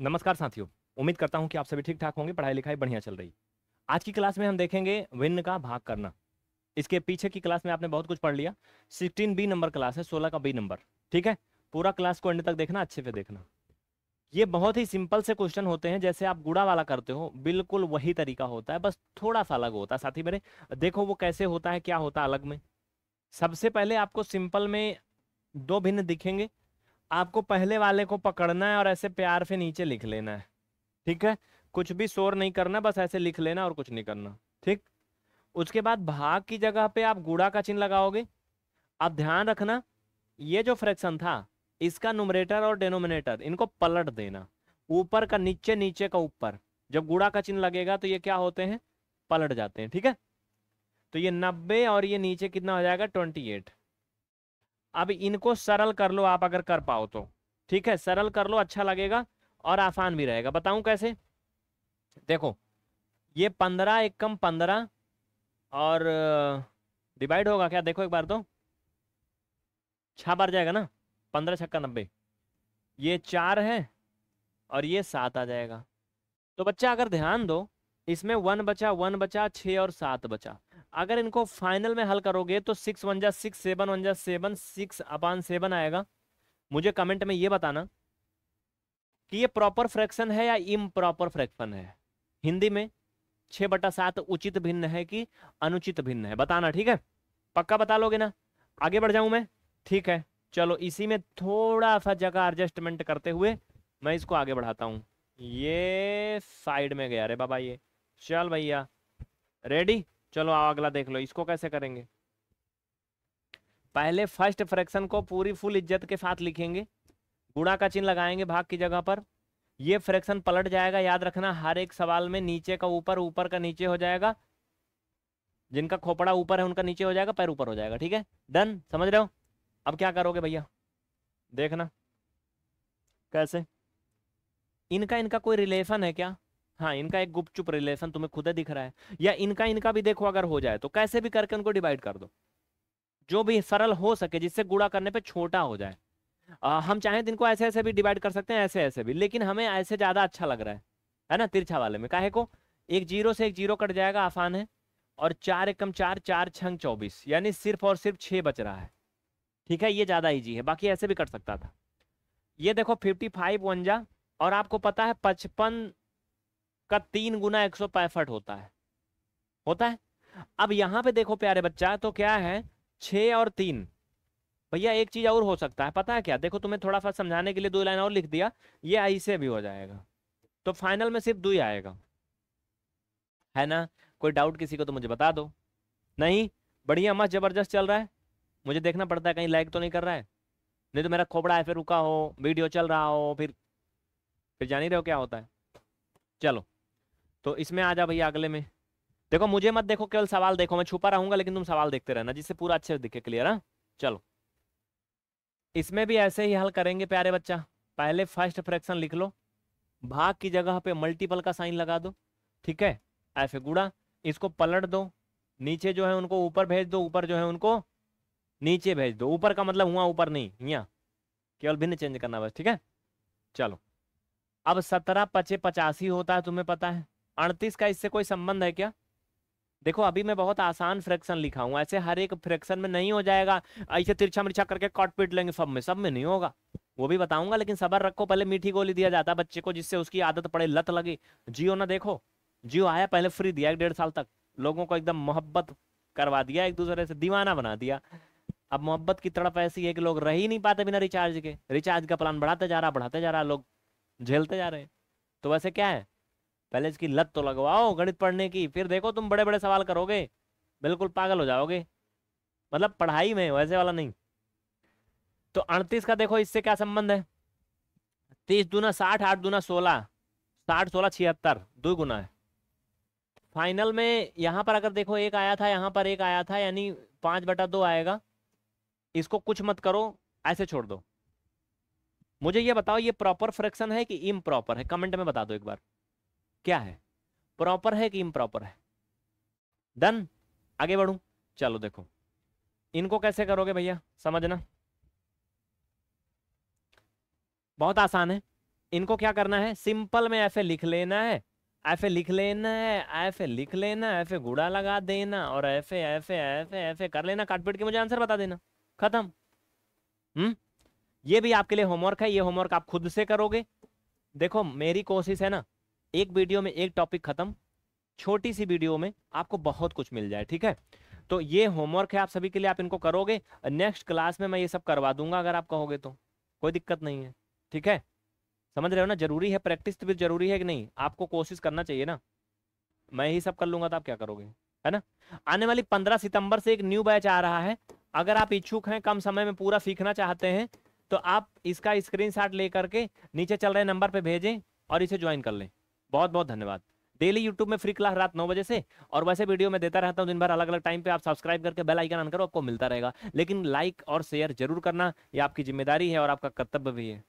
नमस्कार साथियों, उम्मीद करता हूँ कि आप सभी ठीक ठाक होंगे, पढ़ाई लिखाई बढ़िया चल रही आज की क्लास में हम देखेंगे भिन्न का भाग करना। इसके पीछे की क्लास में आपने बहुत कुछ पढ़ लिया। सिक्सटीन बी नंबर क्लास है, सोलह का बी नंबर, ठीक है? पूरा क्लास को एंड तक देखना, अच्छे से देखना। ये बहुत ही सिंपल से क्वेश्चन होते हैं, जैसे आप गुड़ा वाला करते हो, बिल्कुल वही तरीका होता है, बस थोड़ा सा अलग होता है। साथी मेरे, देखो वो कैसे होता है, क्या होता है अलग में। सबसे पहले आपको सिंपल में दो भिन्न दिखेंगे आपको पहले वाले को पकड़ना है और ऐसे प्यार से नीचे लिख लेना है। ठीक है? कुछ भी शोर नहीं करना, बस ऐसे लिख लेना और कुछ नहीं करना। ठीक? उसके बाद भाग की जगह पे आप गुड़ा का चिन्ह लगाओगे। अब ध्यान रखना, ये जो फ्रैक्शन था, इसका नुमरेटर और डेनोमिनेटर इनको पलट देना। ऊपर का, नीचे नीचे का ऊपर। जब गुड़ा का चिन्ह लगेगा तो ये क्या होते हैं? पलट जाते हैं। ठीक है? तो ये नब्बे और ये नीचे कितना हो जाएगा? Twenty eight. अब इनको सरल कर लो आप अगर कर पाओ तो। ठीक है? सरल कर लो अच्छा लगेगा और आसान भी रहेगा। बताऊँ कैसे? देखो, ये पंद्रह एक कम पंद्रह और डिवाइड होगा क्या? देखो एक बार तो। छह बार जाएगा ना? पंद्रह, छक्का, नब्बे। ये चार है और ये सात आ जाएगा। तो बच्चा अगर ध्यान दो, इसमें वन बचा वन बचा छ और सात बचा। अगर इनको फाइनल में हल करोगे तो सिक्स वन जा सिक्स सेवन वन जा सेवन सिक्स अपान सेवन आएगा। मुझे कमेंट में ये बताना कि ये प्रॉपर फ्रैक्शन है या इम प्रॉपर फ्रैक्शन है? हिंदी में छह बटा सात उचित भिन्न है कि अनुचित भिन्न है? बताना, ठीक है? पक्का बता लोगे ना? आगे बढ़ जाऊँ मैं? ठीक है, चलो, इसी में थोड़ा सा जगह एडजस्टमेंट करते हुए मैं इसको आगे बढ़ाता हूँ। ये साइड में गया रे बाबा ये। चल भैया रेडी चलो आओ, अगला देख लो, इसको कैसे करेंगे? पहले फ़र्स्ट फ्रैक्शन को पूरी फुल इज़्ज़त के साथ लिखेंगे। गुणा का चिन्ह लगाएँगे भाग की जगह पर। ये फ्रैक्शन पलट जाएगा, याद रखना, हर एक सवाल में नीचे का ऊपर ऊपर का नीचे हो जाएगा। जिनका खोपड़ा ऊपर है, उनका नीचे हो जाएगा, पैर ऊपर हो जाएगा, ठीक है? डन समझ रहे हो? अब क्या करोगे भैया? देखना। कैसे? इनका इनका कोई रिलेशन है क्या? हाँ इनका एक गुपचुप रिलेशन तुम्हें खुद दिख रहा है। या इनका इनका भी देखो अगर हो जाए तो कैसे भी करके उनको डिवाइड कर दो। जो भी सरल हो सके जिससे गुड़ा करने पे छोटा हो जाए। आ, हम चाहें तो इनको ऐसे ऐसे भी डिवाइड कर सकते हैं ऐसे ऐसे भी लेकिन हमें ऐसे ज़्यादा अच्छा लग रहा है। है ना? तिरछा वाले में काहे को? एक ज़ीरो से एक ज़ीरो कट जाएगा आसान है। और चार एकम चार चार छंग चौबीस यानी सिर्फ़ और सिर्फ़ छह बच रहा है। ठीक है? ये ज़्यादा ईजी है बाकी ऐसे भी कट सकता था। ये देखो फिफ्टी फाइव वन जा और आपको पता है पचपन का तीन गुना एक सौ पैंसठ होता है। होता है? अब यहाँ पे देखो प्यारे बच्चा तो क्या है? छ और तीन। भैया, एक चीज़ और हो सकता है। पता है क्या? देखो, तुम्हें थोड़ा सा समझाने के लिए दो लाइन और लिख दिया। ये ऐसे भी हो जाएगा। तो फाइनल में सिर्फ़ दो ही आएगा। है ना? कोई डाउट किसी को तो मुझे बता दो। नहीं? बढ़िया, मस्त, ज़बरदस्त चल रहा है। मुझे देखना पड़ता है, कहीं लाइक तो नहीं कर रहा है। नहीं तो मेरा खोपड़ा है, फिर रुका हो, वीडियो चल रहा हो, फिर फिर जान ही रहे हो क्या होता है। चलो। तो इसमें आ जा भैया अगले में। देखो, मुझे मत देखो, केवल सवाल देखो, मैं छुपा रहूँगा, लेकिन तुम सवाल देखते रहना, जिससे पूरा अच्छे दिखे क्लियर है? चलो। इसमें भी ऐसे ही हल करेंगे, प्यारे बच्चा। पहले फ़र्स्ट फ्रैक्शन लिख लो। भाग की जगह पे मल्टीपल का साइन लगा दो, ठीक है? ऐसे गुड़ा इसको पलट दो, नीचे जो है उनको ऊपर भेज दो, ऊपर जो है उनको नीचे भेज दो। ऊपर का मतलब हुआ ऊपर नहीं यहाँ केवल भिन्न चेंज करना बस, ठीक है? चलो। अब सत्रह पचे पचासी होता है, तुम्हें पता है। अड़तीस का इससे कोई संबंध है क्या? देखो, अभी मैं बहुत आसान फ्रैक्शन लिखा हूँ, ऐसे हर एक फ्रैक्शन में नहीं हो जाएगा। ऐसे तिरछा मिर्छा करके कॉट पीट लेंगे सब में सब में नहीं होगा। वो भी बताऊँगा, लेकिन सबर रखो, पहले मीठी गोली दिया जाता बच्चे को, जिससे उसकी आदत पड़े, लत लगे। जियो ना देखो, जियो आया, पहले फ्री दिया, एक डेढ़ साल तक। लोगों को एकदम मोहब्बत करवा दिया, एक दूसरे से दीवाना बना दिया। अब मोहब्बत की तड़प ऐसी है कि लोग रह ही नहीं पाते बिना रिचार्ज के। रिचार्ज का प्लान बढ़ाते जा रहा, बढ़ाते जा रहा, लोग झेलते जा रहे हैं। तो वैसे क्या है? पहले इसकी लत तो लगवाओ गणित पढ़ने की, फिर देखो तुम बड़े बड़े सवाल करोगे। बिल्कुल पागल हो जाओगे। मतलब पढ़ाई में वैसे वाला नहीं। तो अड़तीस का देखो इससे क्या संबंध है? तीस दूना साठ, आठ दूना सोलह। साठ, सोलह, छिहत्तर। दो गुना है। फाइनल में यहाँ पर अगर देखो एक आया था, यहाँ पर एक आया था, यानी पाँच बटा दो आएगा। इसको कुछ मत करो, ऐसे छोड़ दो। मुझे ये बताओ, ये प्रॉपर फ्रैक्शन है कि इम है? कमेंट में बता दो एक बार। क्या है? प्रॉपर है कि इम्प्रॉपर है? डन आगे बढ़ू? चलो देखो। इनको कैसे करोगे भैया? समझना? बहुत आसान है। इनको क्या करना है? सिंपल में ऐसे लिख लेना है। ऐसे लिख लेना है। ऐसे लिख लेना ऐसे गुड़ा लगा देना और ऐसे ऐसे ऐसे ऐसे कर लेना। काट पीट के मुझे आंसर बता देना। खत्म। हम्म? ये भी आपके लिए होमवर्क है। ये होमवर्क आप खुद से करोगे। देखो, मेरी कोशिश है ना एक वीडियो में एक टॉपिक खत्म, छोटी सी वीडियो में आपको बहुत कुछ मिल जाए, ठीक है? तो ये होमवर्क है, आप सभी के लिए आप इनको करोगे। नेक्स्ट क्लास में मैं ये सब करवा दूँगा, अगर आप कहोगे तो। कोई दिक्कत नहीं है, ठीक है? समझ रहे हो ना? ज़रूरी है प्रैक्टिस भी ज़रूरी है कि नहीं? आपको कोशिश करना चाहिए ना। मैं ही सब कर लूँगा तो आप क्या करोगे, है ना? आने वाली पंद्रह सितंबर से एक न्यू बैच आ रहा है। अगर आप इच्छुक हैं, कम समय में पूरा सीखना चाहते हैं तो आप इसका स्क्रीनशॉट लेकर के नीचे चल रहे नंबर पे भेजें और इसे ज्वाइन कर लें। बहुत बहुत धन्यवाद। डेली यूट्यूब में फ्री क्लास रात नौ बजे से, और वैसे वीडियो में देता रहता हूँ दिन भर अलग अलग टाइम पे, आप सब्सक्राइब करके बेल आइकन ऑन करो, आपको मिलता रहेगा। लेकिन लाइक और शेयर ज़रूर करना, ये आपकी ज़िम्मेदारी है और आपका कर्तव्य भी है।